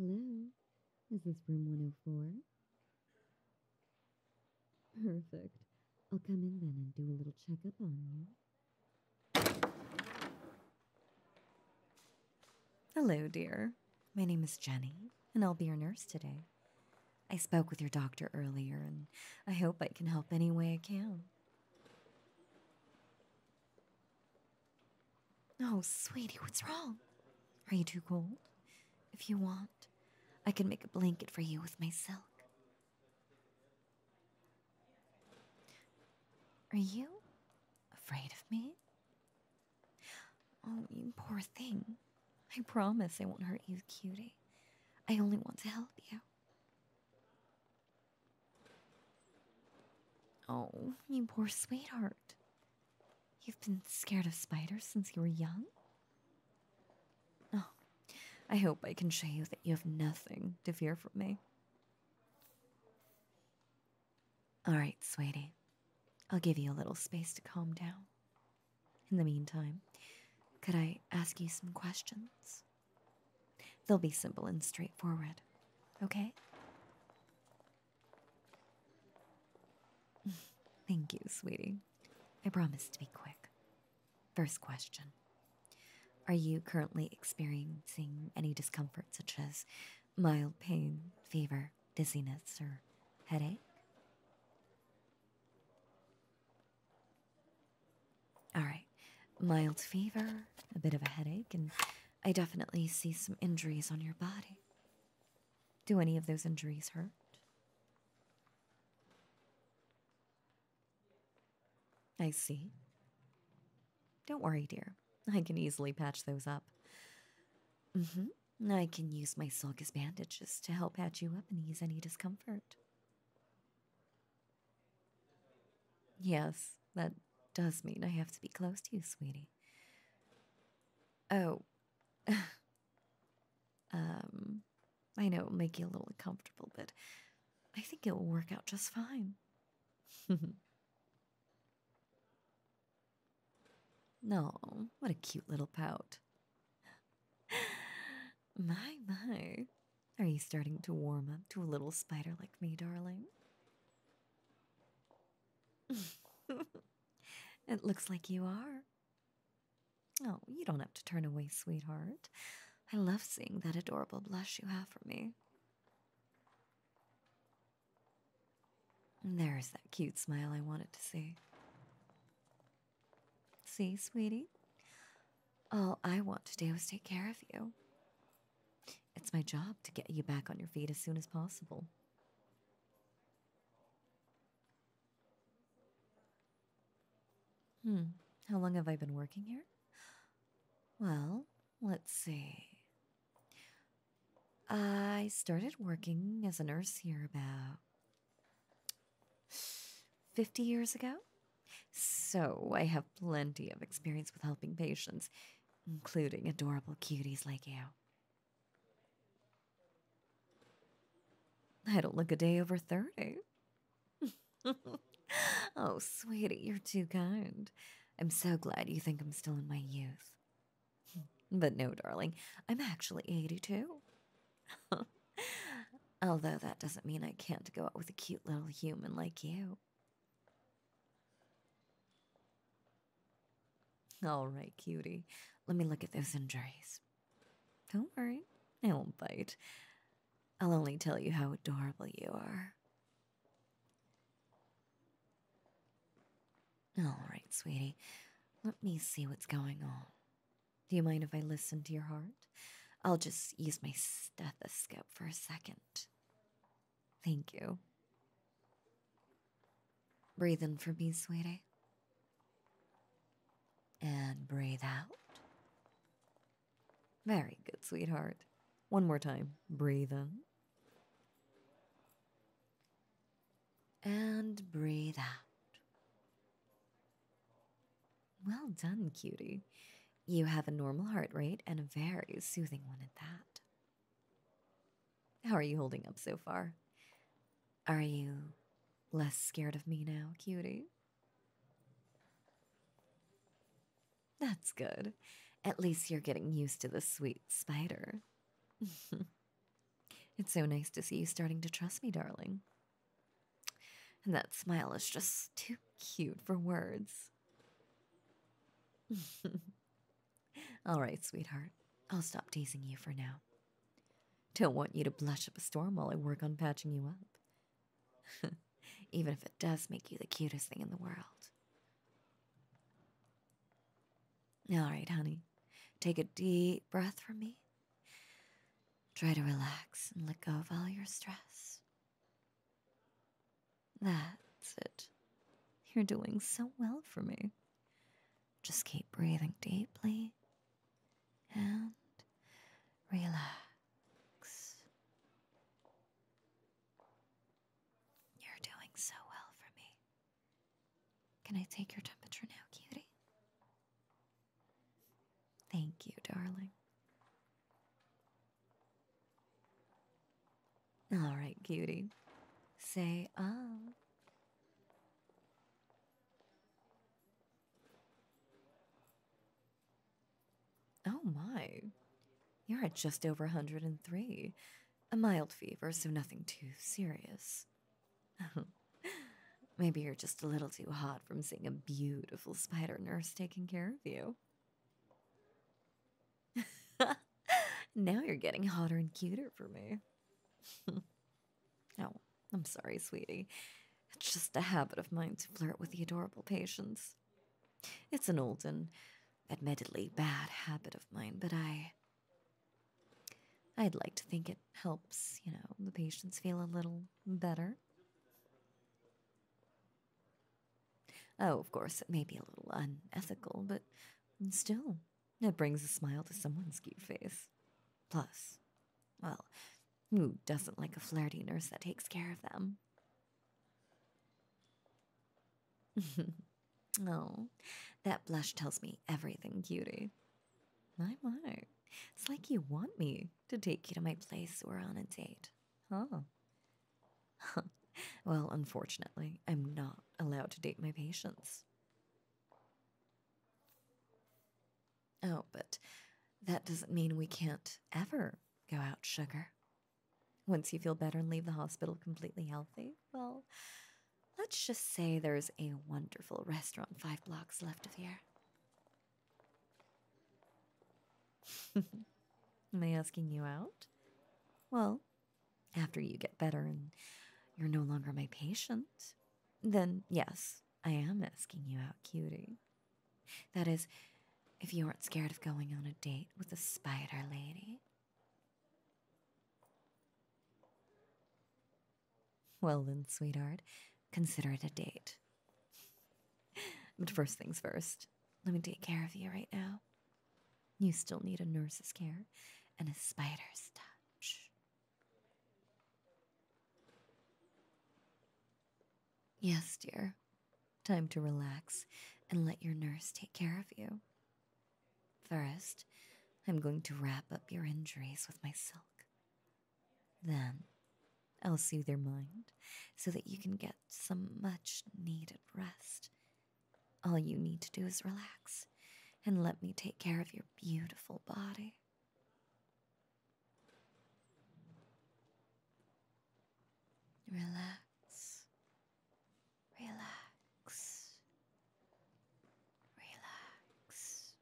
Hello? Is this room 104? Perfect. I'll come in then and do a little checkup on you. Hello, dear. My name is Jenny, and I'll be your nurse today. I spoke with your doctor earlier, and I hope I can help any way I can. Oh, sweetie, what's wrong? Are you too cold? If you want, I can make a blanket for you with my silk. Are you afraid of me? Oh, you poor thing. I promise I won't hurt you, cutie. I only want to help you. Oh, you poor sweetheart. You've been scared of spiders since you were young? I hope I can show you that you have nothing to fear from me. All right, sweetie. I'll give you a little space to calm down. In the meantime, could I ask you some questions? They'll be simple and straightforward, okay? Thank you, sweetie. I promise to be quick. First question Are you currently experiencing any discomfort, such as mild pain, fever, dizziness, or headache? All right, mild fever, a bit of a headache, and I definitely see some injuries on your body. Do any of those injuries hurt? I see. Don't worry, dear. I can easily patch those up. Mm-hmm. I can use my sulcus bandages to help patch you up and ease any discomfort. Yes, that does mean I have to be close to you, sweetie. Oh. um, I know it'll make you a little uncomfortable, but I think it will work out just fine. No, what a cute little pout. My, my. Are you starting to warm up to a little spider like me, darling? it looks like you are. Oh, you don't have to turn away, sweetheart. I love seeing that adorable blush you have for me. And there's that cute smile I wanted to see. See, sweetie? All I want to do is take care of you. It's my job to get you back on your feet as soon as possible. Hmm, how long have I been working here? Well, let's see. I started working as a nurse here about 50 years ago. So I have plenty of experience with helping patients, including adorable cuties like you. I don't look a day over 30. oh, sweetie, you're too kind. I'm so glad you think I'm still in my youth. But no, darling, I'm actually 82. Although that doesn't mean I can't go out with a cute little human like you. All right, cutie. Let me look at those injuries. Don't worry, I won't bite. I'll only tell you how adorable you are. All right, sweetie. Let me see what's going on. Do you mind if I listen to your heart? I'll just use my stethoscope for a second. Thank you. Breathe in for me, sweetie and breathe out. Very good, sweetheart. One more time. Breathe in. And breathe out. Well done, cutie. You have a normal heart rate and a very soothing one at that. How are you holding up so far? Are you less scared of me now, cutie? That's good. At least you're getting used to the sweet spider. It's so nice to see you starting to trust me, darling. And that smile is just too cute for words. All right, sweetheart. I'll stop teasing you for now. Don't want you to blush up a storm while I work on patching you up. Even if it does make you the cutest thing in the world. All right, honey. Take a deep breath from me. Try to relax and let go of all your stress. That's it. You're doing so well for me. Just keep breathing deeply and relax. You're doing so well for me. Can I take your temperature now, cutie? Thank you, darling. All right, cutie. Say um. Oh my. You're at just over 103. A mild fever, so nothing too serious. Maybe you're just a little too hot from seeing a beautiful spider nurse taking care of you. Now you're getting hotter and cuter for me. oh, I'm sorry, sweetie. It's just a habit of mine to flirt with the adorable patients. It's an old and admittedly bad habit of mine, but I. I'd like to think it helps, you know, the patients feel a little better. Oh, of course, it may be a little unethical, but still, it brings a smile to someone's cute face. Plus, well, who doesn't like a flirty nurse that takes care of them? oh, that blush tells me everything, cutie. My, my. It's like you want me to take you to my place or on a date. Huh? well, unfortunately, I'm not allowed to date my patients. Oh, but that doesn't mean we can't ever go out, sugar. Once you feel better and leave the hospital completely healthy, well, let's just say there's a wonderful restaurant five blocks left of here. Am I asking you out? Well, after you get better and you're no longer my patient, then yes, I am asking you out, cutie. That is, if you aren't scared of going on a date with a spider lady. Well, then, sweetheart, consider it a date. But first things first, let me take care of you right now. You still need a nurse's care and a spider's touch. Yes, dear. Time to relax and let your nurse take care of you. First, I'm going to wrap up your injuries with my silk. Then, I'll soothe your mind so that you can get some much needed rest. All you need to do is relax and let me take care of your beautiful body. Relax. Relax. Relax.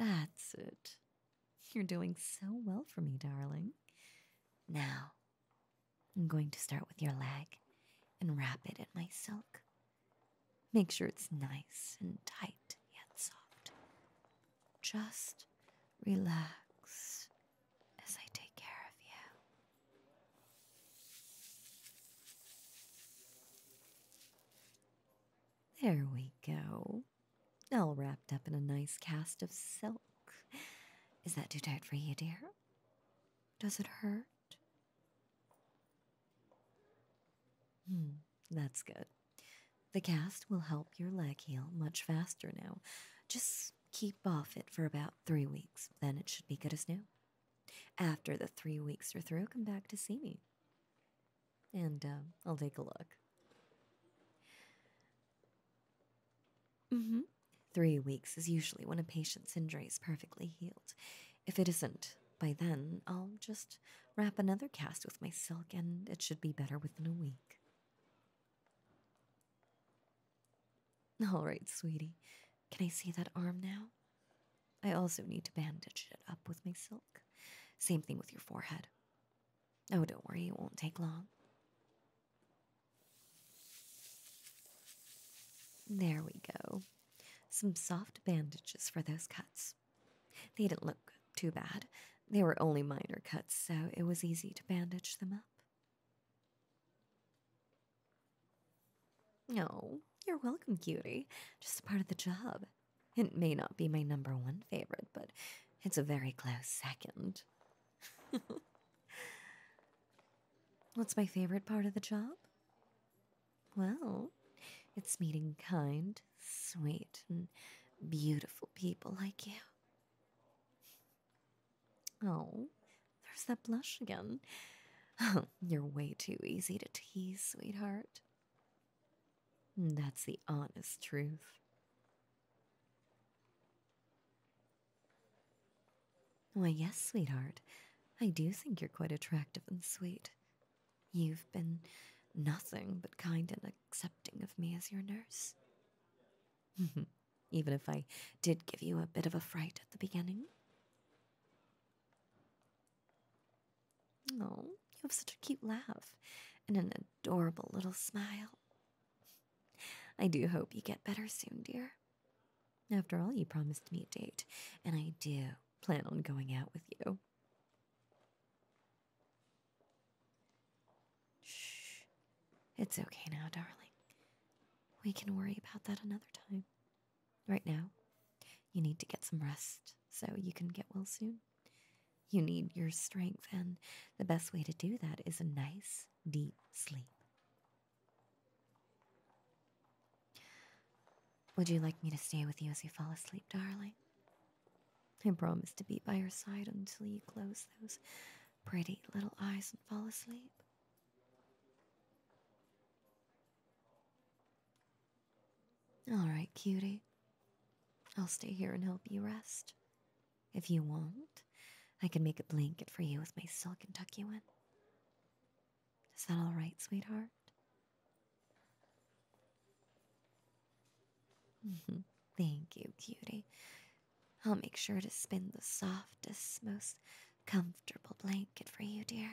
That's it. You're doing so well for me, darling. Now, I'm going to start with your leg and wrap it in my silk. Make sure it's nice and tight yet soft. Just relax as I take care of you. There we go. All wrapped up in a nice cast of silk. Is that too tight for you, dear? Does it hurt? Hmm, that's good. The cast will help your leg heal much faster now. Just keep off it for about three weeks, then it should be good as new. After the three weeks are through, come back to see me. And uh, I'll take a look. Mm hmm. Three weeks is usually when a patient's injury is perfectly healed. If it isn't, By then, I'll just wrap another cast with my silk and it should be better within a week. All right, sweetie. Can I see that arm now? I also need to bandage it up with my silk. Same thing with your forehead. Oh, don't worry, it won't take long. There we go. Some soft bandages for those cuts. They didn't look too bad. They were only minor cuts, so it was easy to bandage them up. Oh, you're welcome, cutie. Just part of the job. It may not be my number one favorite, but it's a very close second. What's my favorite part of the job? Well, it's meeting kind, sweet, and beautiful people like you. Oh, there's that blush again. You're way too easy to tease, sweetheart. That's the honest truth. Why, yes, sweetheart. I do think you're quite attractive and sweet. You've been nothing but kind and accepting of me as your nurse. Even if I did give you a bit of a fright at the beginning. Oh, you have such a cute laugh and an adorable little smile. I do hope you get better soon, dear. After all, you promised me a date, and I do plan on going out with you. It's okay now, darling. We can worry about that another time. Right now, you need to get some rest so you can get well soon. You need your strength, and the best way to do that is a nice, deep sleep. Would you like me to stay with you as you fall asleep, darling? I promise to be by your side until you close those pretty little eyes and fall asleep. All right, cutie. I'll stay here and help you rest. If you want, I can make a blanket for you with my silk and tuck you in. Is that all right, sweetheart? Mm-hmm. Thank you, cutie. I'll make sure to spin the softest, most comfortable blanket for you, dear.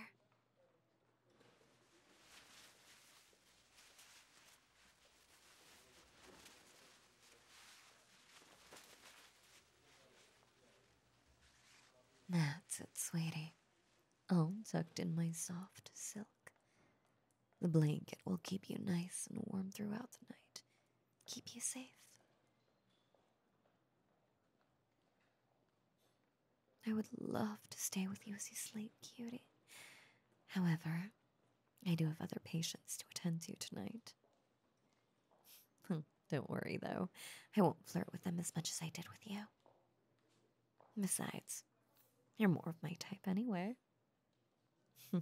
That's it, sweetie. All tucked in my soft silk. The blanket will keep you nice and warm throughout the night, keep you safe. I would love to stay with you as you sleep, cutie. However, I do have other patients to attend to tonight. Hmm, don't worry, though. I won't flirt with them as much as I did with you. Besides, you're more of my type anyway.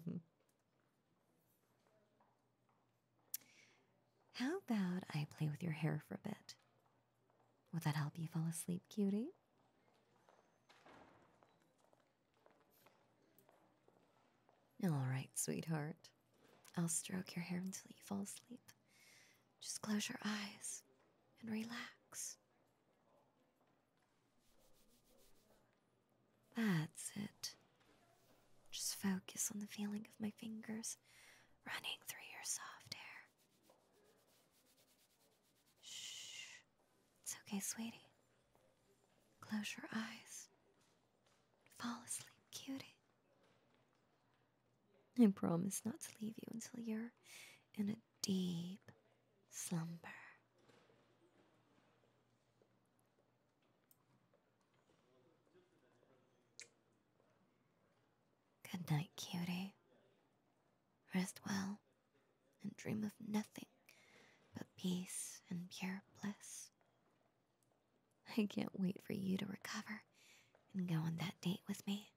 How about I play with your hair for a bit? Would that help you fall asleep, cutie? All right, sweetheart. I'll stroke your hair until you fall asleep. Just close your eyes and relax. That's it. Just focus on the feeling of my fingers running through your soft hair. Shh. It's okay, sweetie. Close your eyes. Fall asleep, cutie. I promise not to leave you until you're in a deep slumber. Good night, cutie. Rest well and dream of nothing but peace and pure bliss. I can't wait for you to recover and go on that date with me.